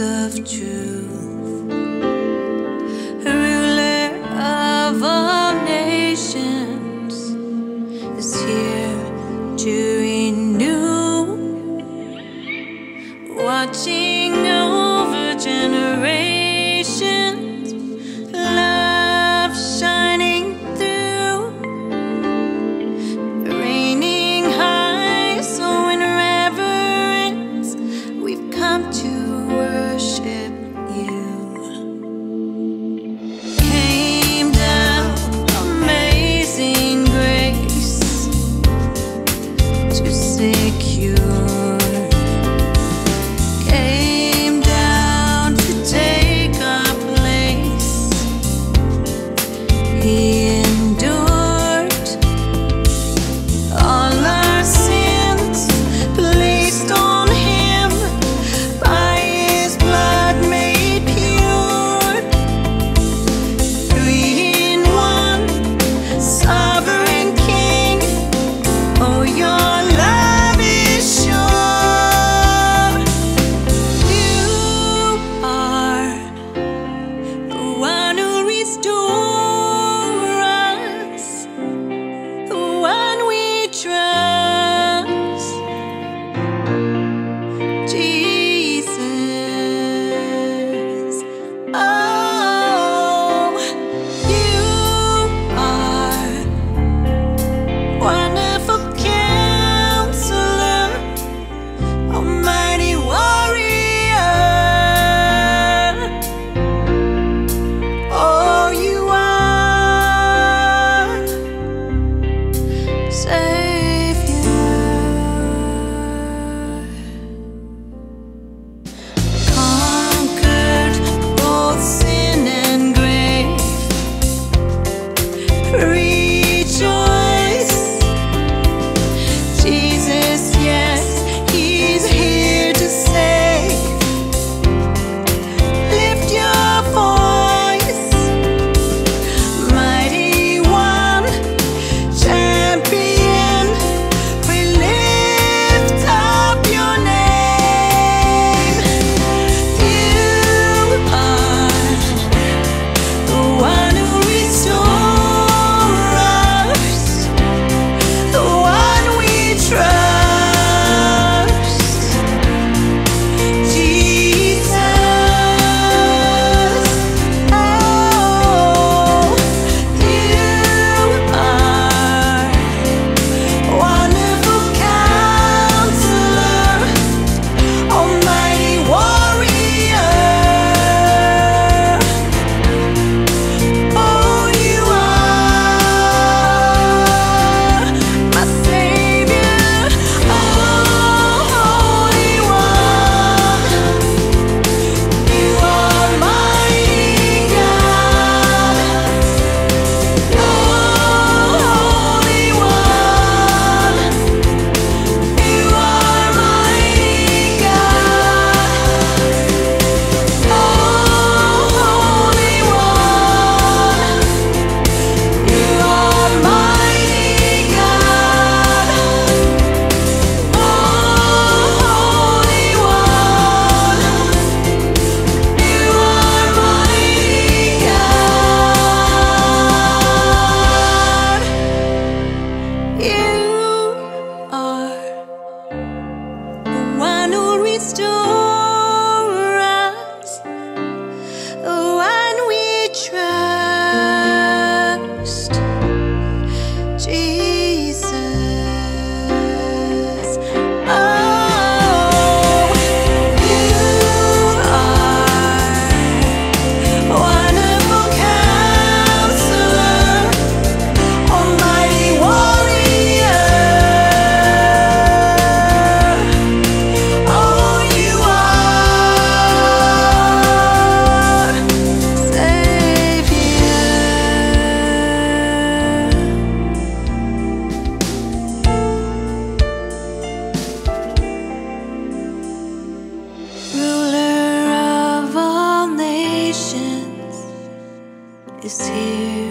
of truth, ruler of all nations, is here to renew, watching over generations. Is here.